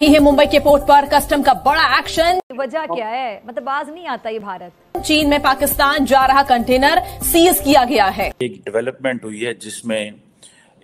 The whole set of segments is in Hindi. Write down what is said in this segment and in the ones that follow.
ही है मुंबई के पोर्ट पर कस्टम का बड़ा एक्शन। वजह क्या है? मतलब बाज नहीं आता ये भारत। चीन में पाकिस्तान जा रहा कंटेनर सीज किया गया है। एक डेवलपमेंट हुई है जिसमें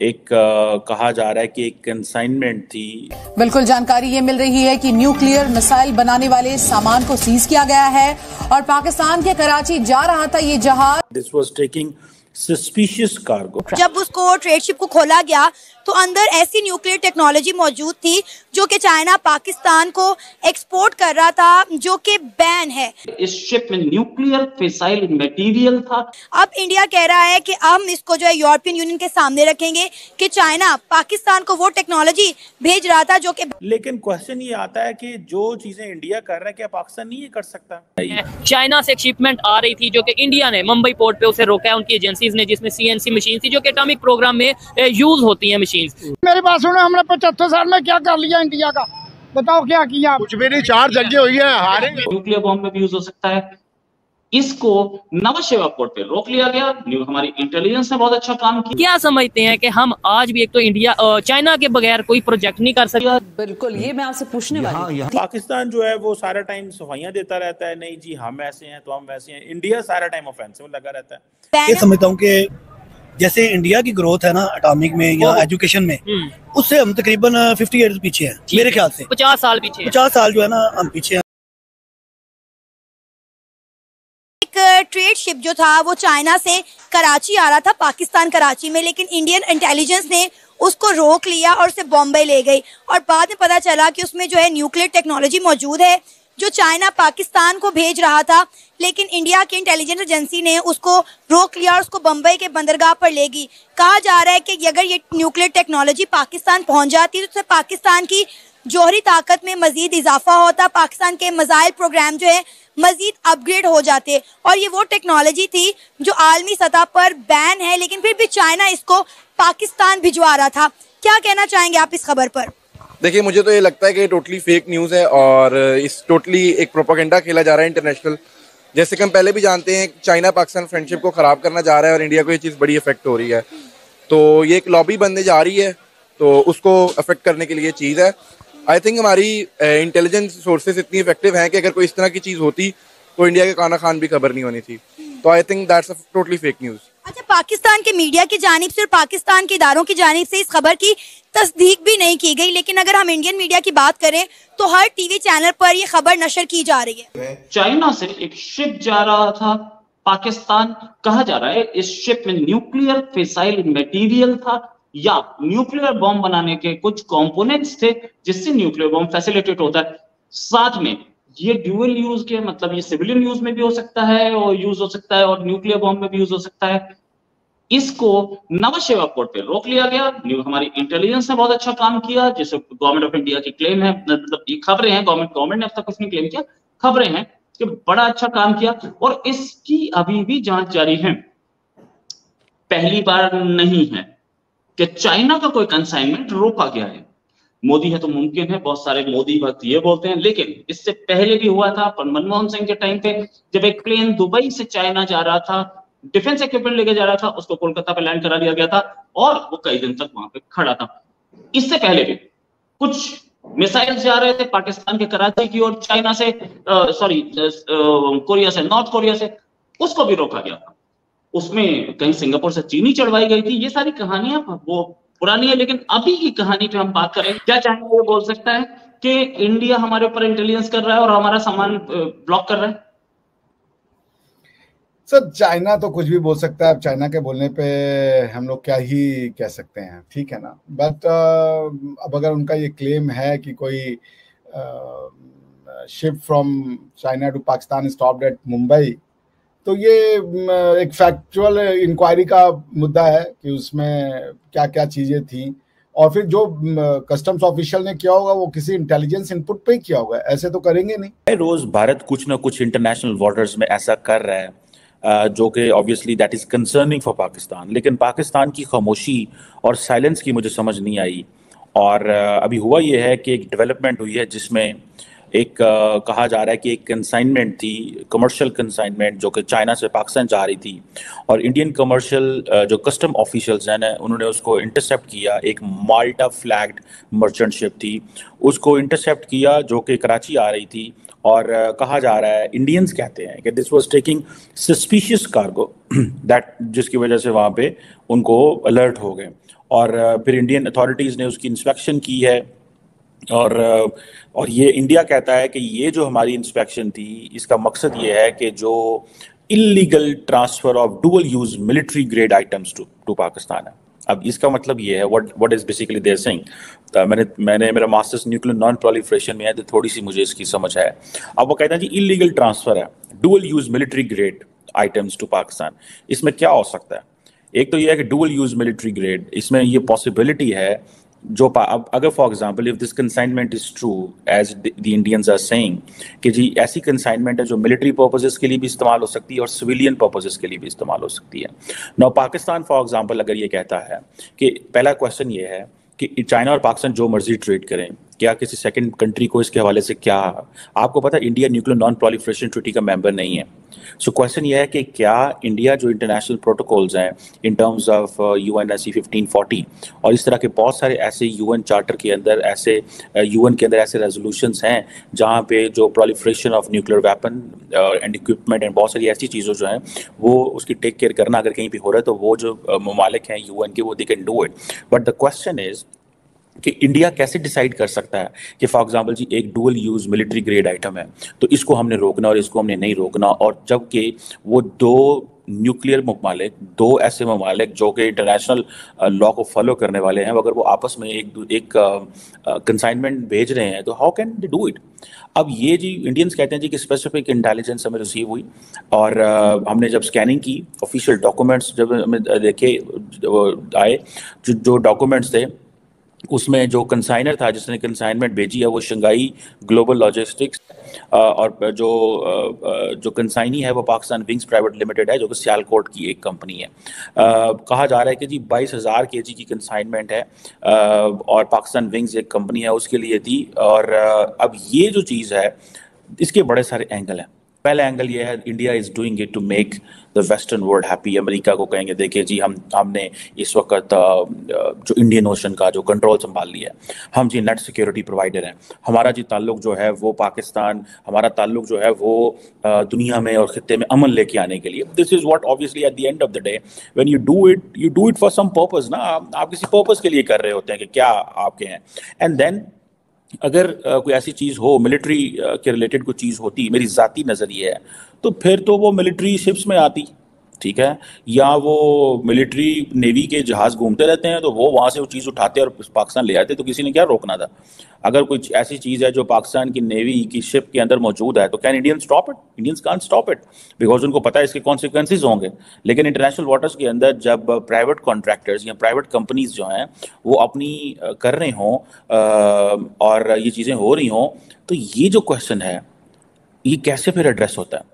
एक आ, कहा जा रहा है कि एक कंसाइनमेंट थी। बिल्कुल जानकारी ये मिल रही है कि न्यूक्लियर मिसाइल बनाने वाले सामान को सीज किया गया है और पाकिस्तान के कराची जा रहा था ये जहाज़। This was taking suspicious cargo जब उसको ट्रेड शिप को खोला गया तो अंदर ऐसी न्यूक्लियर टेक्नोलॉजी मौजूद थी जो कि चाइना पाकिस्तान को एक्सपोर्ट कर रहा था जो कि बैन है। इस शिप में न्यूक्लियर फिसाइल मटेरियल था। अब इंडिया कह रहा है कि हम इसको जो है यूरोपियन यूनियन के सामने रखेंगे कि चाइना पाकिस्तान को वो टेक्नोलॉजी भेज रहा था जो कि लेकिन क्वेश्चन ये आता है कि जो चीज़ें इंडिया कर रहा है क्या पाकिस्तान नहीं कर सकता? चाइना से शिपमेंट आ रही थी जो कि इंडिया ने मुंबई पोर्ट पे उसे रोका है उनकी एजेंसीज ने जिसमें सीएनसी मशीन थी जो कि एटॉमिक प्रोग्राम में यूज़ होती है मशीन मेरे पास सुनो हमने पचहत्तर साल में क्या कर लिया इंडिया का? बताओ क्या किया कुछ भी नहीं चार जंगे हुई है हारेंगे न्यूक्लियर बॉम्ब में भी यूज़ हो सकता है। इसको नवशेवा पोर्ट पे रोक लिया गया। न्यू- हमारी इंटेलिजेंस ने बहुत अच्छा काम किया। क्या समझते हैं कि हम आज भी एक तो इंडिया चाइना के बगैर कोई प्रोजेक्ट नहीं कर सकते? बिल्कुल ये मैं आपसे पूछने वाली। पाकिस्तान जो है वो सारा टाइम सफाइयाँ देता रहता है नहीं जी हम ऐसे हैं तो हम वैसे हैं। इंडिया सारा टाइम ऑफेंसिव लगा रहता है। ये समझता हूँ कि जैसे इंडिया की ग्रोथ है ना एटॉमिक में या एजुकेशन में उससे हम तकरीबन फिफ्टी ईयर्स पीछे हैं मेरे ख्याल से। पचास साल पीछे पचास साल जो है ना हम पीछे हैं। ट्रेड शिप जो था, वो चाइना से कराची आ रहा था, पाकिस्तान कराची में, लेकिन इंडियन इंटेलिजेंस ने उसको रोक लिया और उसे बॉम्बे ले गई। और बाद में पता चला कि उसमें जो है न्यूक्लियर टेक्नोलॉजी मौजूद है, जो चाइना पाकिस्तान को भेज रहा था, लेकिन इंडिया की इंटेलिजेंस एजेंसी ने उसको रोक लिया और उसको बम्बई के बंदरगाह पर ले गई। कहा जा रहा है कि अगर ये न्यूक्लियर टेक्नोलॉजी पाकिस्तान पहुँच जाती तो उससे पाकिस्तान की जौहरी ताकत में मजीद इजाफा होता, पाकिस्तान के मजाइल प्रोग्राम जो है मजीद अपग्रेड हो जाते। और ये वो टेक्नोलॉजी थी जो आलमी सतह पर बैन है, लेकिन फिर भी चाइना इसको पाकिस्तान भिजवा रहा था। क्या कहना चाहेंगे आप इस खबर पर? देखिए, मुझे तो ये लगता है कि टोटली फेक न्यूज़ है और इस टोटली एक प्रोपागेंडा खेला जा रहा है इंटरनेशनल जैसे कि हम पहले भी जानते हैं चाइना पाकिस्तान फ्रेंडशिप को ख़राब करना जा रहा है और इंडिया को ये चीज़ बड़ी इफ़ेक्ट हो रही है। तो ये एक लॉबी बनने जा रही है तो उसको अफेक्ट करने के लिए चीज़ है। आई थिंक हमारी इंटेलिजेंस सोर्सेज इतनी इफ़ेक्टिव हैं कि अगर कोई इस तरह की चीज़ होती तो इंडिया के काना खान भी खबर नहीं होनी थी। तो I think that's totally fake news अच्छा पाकिस्तान के मीडिया की जानिब से और पाकिस्तान के इदारों की जानिब से इस खबर की तस्दीक भी नहीं की गई लेकिन अगर हम इंडियन मीडिया की बात करें तो हर टीवी चैनल पर ये खबर नशर की जा रही है। चाइना से एक शिप जा रहा था पाकिस्तान कहा जा रहा है इस शिप में न्यूक्लियर फिसाइल मटेरियल था या न्यूक्लियर बॉम्ब बनाने के कुछ कंपोनेंट्स थे, जिससे न्यूक्लियर बॉम्ब फैसिलिटेट होता है। साथ में ये ड्यूअल यूज़ के मतलब ये सिविलियन यूज़ में भी हो सकता है और यूज़ हो सकता है और न्यूक्लियर बॉम्ब में भी यूज़ हो सकता है। इसको नवशेवा पोर्ट पे रोक लिया गया। हमारी इंटेलिजेंस ने बहुत अच्छा काम किया, जैसे गवर्नमेंट ऑफ़ इंडिया की क्लेम है मतलब ये खबरें हैं गवर्नमेंट गवर्नमेंट ने अब तक कुछ नहीं क्लेम किया। खबरें हैं कि बड़ा अच्छा काम किया और इसकी अभी भी जाँच जारी है। पहली बार नहीं है। कि चाइना का कोई कंसाइनमेंट रोका गया है। मोदी है तो मुमकिन है, बहुत सारे मोदी भक्त ये बोलते हैं, लेकिन इससे पहले भी हुआ था पर मनमोहन सिंह के टाइम पे, जब एक प्लेन दुबई से चाइना जा रहा था डिफेंस इक्विपमेंट लेके जा रहा था, उसको कोलकाता पे लैंड करा दिया गया था, और वो कई दिन तक वहाँ पे खड़ा था। इससे पहले भी कुछ मिसाइल जा रहे थे पाकिस्तान के कराची की ओर, चाइना से सॉरी कोरिया से नॉर्थ कोरिया से, उसको भी रोका गया था। उसमें कहीं सिंगापुर से चीनी चढ़वाई गई थी, ये सारी कहानियाँ वो पुरानी है, लेकिन अभी की कहानी पे हम बात करें, क्या चाइना ये बोल सकता है कि इंडिया हमारे ऊपर इंटेलिजेंस कर रहा है और हमारा सामान ब्लॉक कर रहा है? सर, चाइना तो कुछ भी बोल सकता है अब चाइना के बोलने पे हम लोग क्या ही कह सकते हैं, ठीक है ना? बट अब अगर उनका ये क्लेम है कि कोई ship from China to Pakistan stop at Mumbai तो ये एक फैक्चुअल इंक्वायरी का मुद्दा है कि उसमें क्या क्या चीज़ें थी। और फिर जो कस्टम्स ऑफिशियल ने किया होगा, वो किसी इंटेलिजेंस इनपुट पे ही किया होगा। ऐसे तो करेंगे नहीं। रोज भारत कुछ ना कुछ इंटरनेशनल वाटर्स में ऐसा कर रहा है जो कि obviously that is concerning for Pakistan लेकिन पाकिस्तान की खामोशी और साइलेंस की मुझे समझ नहीं आई। और अभी हुआ ये है कि एक डेवलपमेंट हुई है जिसमें एक आ, कहा जा रहा है कि एक कंसाइनमेंट थी कमर्शियल कंसाइनमेंट जो कि चाइना से पाकिस्तान जा रही थी। और इंडियन कमर्शियल जो कस्टम ऑफिशियल्स हैं उन्होंने उसको इंटरसेप्ट किया। एक माल्टा फ्लैग्ड मर्चेंट शिप थी। उसको इंटरसेप्ट किया जो कि कराची आ रही थी। और कहा जा रहा है इंडियंस कहते हैं कि this was taking suspicious cargo that जिसकी वजह से वहाँ पे उनको अलर्ट हो गए। और फिर इंडियन अथॉरिटीज़ ने उसकी इंस्पेक्शन की है। और और ये इंडिया कहता है कि ये जो हमारी इंस्पेक्शन थी, इसका मकसद ये है कि जो illegal transfer of dual use military grade items to to Pakistan है। अब इसका मतलब ये है what what is basically they're saying मैंने मैंने, मेरा मास्टर्स न्यूक्लियर नॉन प्रोलिफरेशन में है तो थोड़ी सी मुझे इसकी समझ है। अब वो कहते हैं जी इलीगल ट्रांसफ़र है dual use military grade items to Pakistan इसमें क्या हो सकता है? एक तो ये है कि डुअल यूज़ मिलिट्री ग्रेड इसमें ये पॉसिबिलिटी है जो अब अगर for example if this consignment is true as the Indians are saying कि जी, ऐसी कंसाइनमेंट है जो मिलिट्री पर्पजेज के लिए भी इस्तेमाल हो सकती है और सिविलियन पर्पजेज के लिए भी इस्तेमाल हो सकती है। नौ पाकिस्तान फॉर एग्जांपल अगर ये कहता है कि पहला क्वेश्चन ये है कि चाइना और पाकिस्तान जो मर्ज़ी ट्रेड करें क्या किसी सेकंड कंट्री को इसके हवाले से क्या आपको पता है India nuclear non proliferation treaty का मेंबर नहीं है। सो क्वेश्चन ये है कि क्या इंडिया जो इंटरनेशनल प्रोटोकॉल्स हैं in terms of U N S fifteen और इस तरह के बहुत सारे ऐसे यू एन चार्टर के अंदर ऐसे यू uh, एन के अंदर ऐसे रेजोल्यूशन हैं जहाँ पे जो proliferation of nuclear weapon and equipment and बहुत सारी ऐसी चीज़ों जो हैं वो उसकी टेक केयर करना अगर कहीं भी हो रहा है तो वो जो uh, ममालिक हैं यू एन के वो they can do it but the question is कि इंडिया कैसे डिसाइड कर सकता है कि फॉर एग्जांपल जी एक dual use military grade item है तो इसको हमने रोकना और इसको हमने नहीं रोकना और जबकि वो दो न्यूक्लियर ममालिक दो ऐसे ममालिक जो कि इंटरनेशनल लॉ को फॉलो करने वाले हैं अगर वो आपस में एक एक कंसाइनमेंट भेज रहे हैं तो how can they do it अब ये जी इंडियंस कहते हैं जी कि स्पेसिफिक इंटेलिजेंस हमें रिसीव हुई और uh, हमने जब स्कैनिंग की ऑफिशियल डॉक्यूमेंट्स जब हमें देखे आए जो जो डॉक्यूमेंट्स थे उसमें जो कंसाइनर था, जिसने कंसाइनमेंट भेजी है, वो शंघाई ग्लोबल लॉजिस्टिक्स और जो जो कंसाइनी है, वो पाकिस्तान विंग्स प्राइवेट लिमिटेड है, जो कि सियालकोट की एक कंपनी है। कहा जा रहा है कि जी, बाईस हज़ार के जी की कंसाइनमेंट है और पाकिस्तान विंग्स एक कंपनी है उसके लिए थी, और अब ये जो चीज़ है, इसके बड़े सारे एंगल हैं। पहला एंगल ये है India is doing it to make the western world happy America को कहेंगे, देखिए जी, हम, हमने इस वक्त जो इंडियन ओशन का जो कंट्रोल संभाल लिया है, हम जी नेट सिक्योरिटी प्रोवाइडर हैं। हमारा जी ताल्लुक जो है, वो पाकिस्तान, हमारा ताल्लुक जो है, वो दुनिया में और खत्े में अमन लेके आने के लिए। This is what obviously at the end of the day when you do it you do it for some purpose ना। आप किसी पर्पज़ के लिए कर रहे होते हैं कि क्या आपके हैं। एंड देन अगर कोई ऐसी चीज़ हो मिलिट्री के रिलेटेड कोई चीज़ होती, मेरी ज़ाती नज़रिए है तो फिर तो वो मिलिट्री शिप्स में आती। ठीक है? या वो मिलिट्री नेवी के जहाज़ घूमते रहते हैं तो वो वहाँ से वो चीज़ उठाते और पाकिस्तान ले आते तो किसी ने क्या रोकना था? अगर कुछ ऐसी चीज़ है जो पाकिस्तान की नेवी की शिप के अंदर मौजूद है तो can Indian stop it Indians can stop it because उनको पता है इसके कॉन्सिक्वेंसेज होंगे। लेकिन इंटरनेशनल वाटर्स के अंदर जब प्राइवेट कॉन्ट्रैक्टर्स या प्राइवेट कंपनीज़ जो हैं, वो अपनी कर रहे हों और ये चीज़ें हो रही हों तो ये जो क्वेश्चन है, ये कैसे फिर एड्रेस होता है?